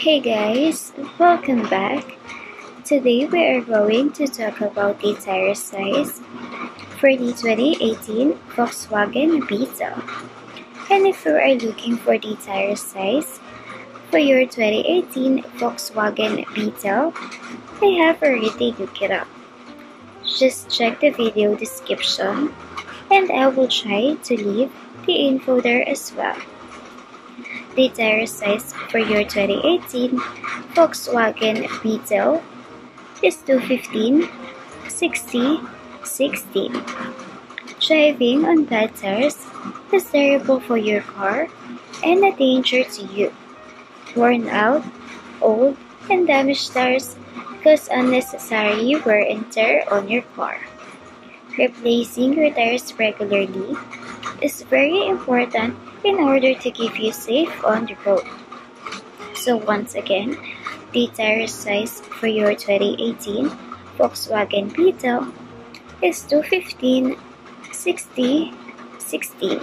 Hey guys, welcome back. Today we are going to talk about the tire size for the 2018 Volkswagen Beetle. And if you are looking for the tire size for your 2018 Volkswagen Beetle, I have already looked it up. Just check the video description and I will try to leave the info there as well. The tire size for your 2018 Volkswagen Beetle is 215 60 16. Driving on bad tires is terrible for your car and a danger to you. Worn out, old, and damaged tires cause unnecessary wear and tear on your car. Replacing your tires regularly is very important in order to keep you safe on the road. So once again, the tire size for your 2018 Volkswagen Beetle is 215 60 16.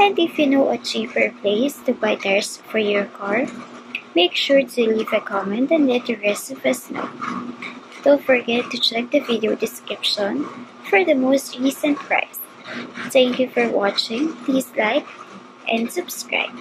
And if you know a cheaper place to buy tires for your car, make sure to leave a comment and let the rest of us know. Don't forget to check the video description for the most recent price. Thank you for watching. Please like and subscribe.